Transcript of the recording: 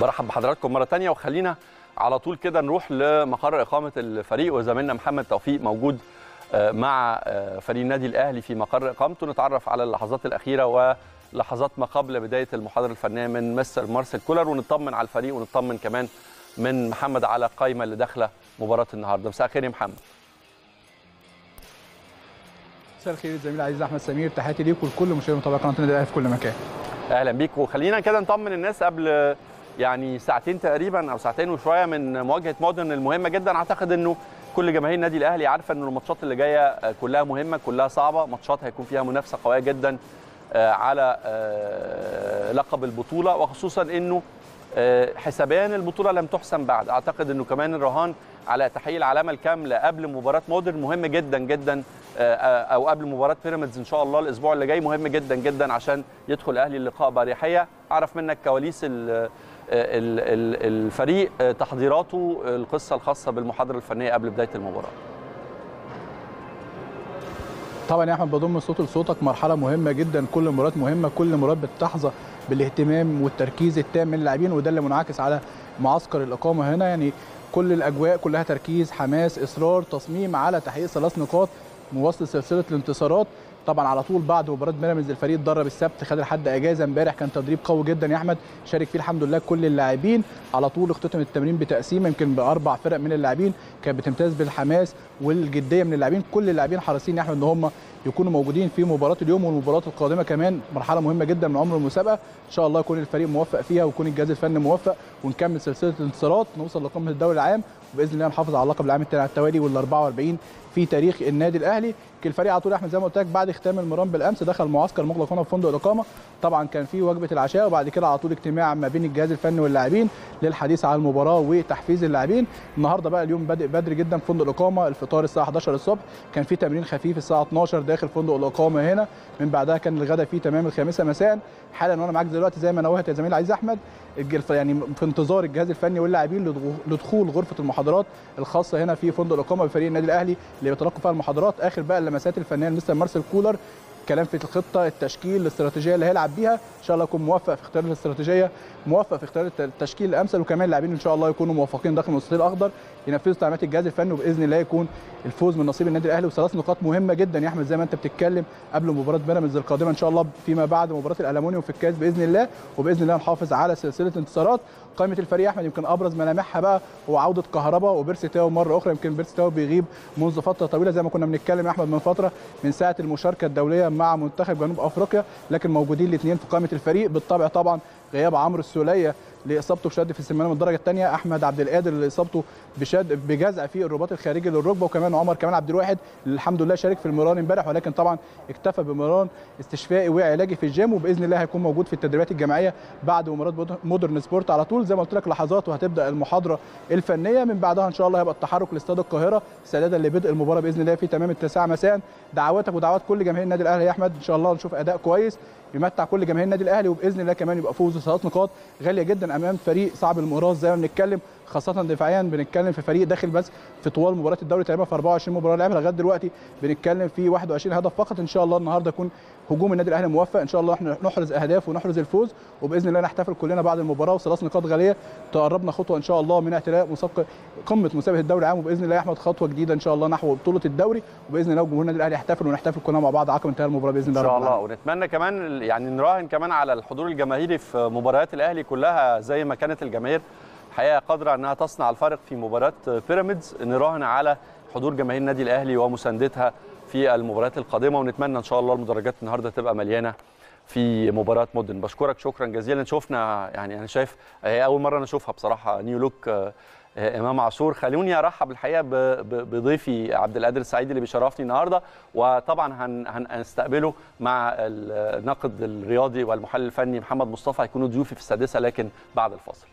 برحب بحضراتكم مرة تانية وخلينا على طول كده نروح لمقر إقامة الفريق وزميلنا محمد توفيق موجود مع فريق النادي الأهلي في مقر إقامته. نتعرف على اللحظات الأخيرة ولحظات ما قبل بداية المحاضرة الفنية من مستر مارسيل كولر ونطمن على الفريق ونطمن كمان من محمد على القائمه اللي داخلة مباراة النهارده. مساء الخير يا محمد. مساء الخير الزميل العزيز أحمد سمير تحياتي ليك ولكل مشاهدي متابعه قناة النادي الأهلي في كل مكان. أهلا بيك. وخلينا كده نطمن الناس قبل يعني ساعتين تقريبا أو ساعتين وشوية من مواجهة مودرن المهمة جدا. أعتقد إنه كل جماهير النادي الأهلي عارفة ان الماتشات اللي جاية كلها مهمة كلها صعبة. ماتشات هيكون فيها منافسة قوية جدا على لقب البطولة. وخصوصا إنه حسابيا البطولة لم تحسم بعد. أعتقد إنه كمان الرهان على تحقيق العلامة الكاملة قبل مباراة مودرن مهم جدا جدا أو قبل مباراة بيراميدز إن شاء الله الأسبوع اللي جاي مهم جدا جدا عشان يدخل الاهلي اللقاء باريحية. أعرف منك كواليس الفريق تحضيراته القصة الخاصة بالمحاضرة الفنية قبل بداية المباراة. طبعا يا أحمد بضم صوت لصوتك. مرحلة مهمة جدا كل مباراه مهمة كل مباراه بتحظى بالاهتمام والتركيز التام من اللاعبين وده اللي منعكس على معسكر الإقامة هنا. يعني كل الأجواء كلها تركيز حماس إصرار تصميم على تحقيق ثلاث نقاط مواصلة سلسلة الانتصارات. طبعا على طول بعد مباراة بيراميدز الفريق اتدرب السبت خد لحد إجازة امبارح كان تدريب قوي جدا يا أحمد شارك فيه الحمد لله كل اللاعبين على طول اختتم التمرين بتقسيمه يمكن بأربع فرق من اللاعبين كانت بتمتاز بالحماس والجدية من اللاعبين كل اللاعبين حريصين يا أحمد إن هم يكونوا موجودين في مباراة اليوم والمباراة القادمة كمان مرحلة مهمة جدا من عمر المسابقة إن شاء الله يكون الفريق موفق فيها ويكون الجهاز الفني موفق ونكمل سلسلة الانتصارات نوصل لقمة الدوري العام وباذن الله نحافظ على اللقب العام الثاني على التوالي وال 44 في تاريخ النادي الأهلي. الفريق على طول أحمد زي ما قلت لك بعد ختام المران بالأمس دخل معسكر مغلق هنا في فندق الإقامة. طبعا كان في وجبة العشاء وبعد كده على طول اجتماع ما بين الجهاز الفني واللاعبين. للحديث عن المباراة وتحفيز اللاعبين. النهارده بقى اليوم بادئ بدري جدا في فندق الإقامة. الفطار الساعة 11 الصبح. كان في تمرين خفيف الساعة 12 داخل فندق الإقامة هنا. من بعدها كان الغداء فيه تمام الخامسة مساء. حالا وأنا معاك دلوقتي زي ما نوهت يا زميلي عزيز أحمد. يعني في انتظار الجهاز الفني واللاعبين لدخول غرفة المحاضرات الخاصة هنا في فندق الإقامة بفريق النادي الأهلي اللي بيتلقوا فيها المحاضرات. آخر بقى اللمسات الفنية لمستر مارسيل كولر. كلام في الخطة التشكيل الاستراتيجية اللي هيلعب بيها. إن شاء الله يكون موفق في اختيار الاستراتيجية موفق في اختيار التشكيل الأمثل وكمان اللاعبين إن شاء الله يكونوا موفقين داخل المستطيل الاخضر ينفذوا تعليمات الجهاز الفني وبإذن الله يكون الفوز من نصيب النادي الاهلي وثلاث نقاط مهمه جدا يا احمد زي ما انت بتتكلم قبل مباراه بيراميدز القادمه ان شاء الله فيما بعد مباراه الالومنيوم في الكاس باذن الله. وباذن الله نحافظ على سلسله انتصارات قائمه الفريق احمد يمكن ابرز ملامحها بقى هو عوده كهربا وبيرسي تاو مره أخرى. يمكن بيرسي تاو بيغيب منذ فتره طويله زي ما كنا بنتكلم يا احمد من فتره من ساعه المشاركه الدوليه مع منتخب جنوب افريقيا لكن موجودين الاثنين في قائمه الفريق. بالطبع طبعا غياب عمرو السوليه لاصابته بشد في السمانه من الدرجة الثانية أحمد عبد القادر لاصابته بشد بجزع في الرباط الخارجي للركبة وكمان عمر كمان عبد الواحد اللي الحمد لله شارك في المران امبارح ولكن طبعا اكتفى بمران استشفائي وعلاجي في الجيم وبإذن الله هيكون موجود في التدريبات الجماعيه بعد مباراة مودرن سبورت. على طول زي ما قلت لك لحظات وهتبدأ المحاضرة الفنية. من بعدها إن شاء الله هيبقى التحرك لاستاد القاهرة استعدادا لبدء المباراة بإذن الله في تمام التاسعه مساء. دعواتك ودعوات كل جماهير النادي الأهلي يا أحمد. إن شاء الله نشوف أداء كويس. يمتع كل جماهير النادي الاهلي وباذن الله كمان يبقى فوز ثلاث نقاط غاليه جدا امام فريق صعب المراس زي ما بنتكلم خاصة دفاعيا بنتكلم في فريق داخل بس في طوال مباراة الدوري تقريبا في 24 مباراة لعبها لغاية دلوقتي بنتكلم في 21 هدف فقط. إن شاء الله النهارده يكون هجوم النادي الأهلي موفق. إن شاء الله إحنا نحرز أهداف ونحرز الفوز وبإذن الله نحتفل كلنا بعد المباراة وثلاث نقاط غالية. تقربنا خطوة إن شاء الله من اعتلاء مسابقه قمة مسابقة الدوري العام وبإذن الله يا احمد خطوة جديدة إن شاء الله نحو بطولة الدوري. وبإذن الله جمهور النادي الأهلي يحتفل ونحتفل كلنا مع بعض عقب انتهاء المباراة بإذن الله إن شاء الله. ونتمنى كمان يعني نراهن كمان على الحضور الجماهيري في مباريات الأهلي كلها زي ما كانت الجماهير. الحقيقة قادرة أنها تصنع الفارق في مباراة بيراميدز نراهن على حضور جماهير النادي الأهلي ومساندتها في المباريات القادمة ونتمنى إن شاء الله المدرجات النهارده تبقى مليانة في مباراة مودن. بشكرك شكرا جزيلا. شفنا يعني أنا شايف هي أول مرة أنا أشوفها بصراحة نيو لوك إمام عاشور. خلوني أرحب الحقيقة بضيفي عبد القادر السعيد اللي بيشرفني النهارده وطبعا هنستقبله مع الناقد الرياضي والمحلل الفني محمد مصطفى. هيكونوا ضيوفي في السادسة لكن بعد الفاصل.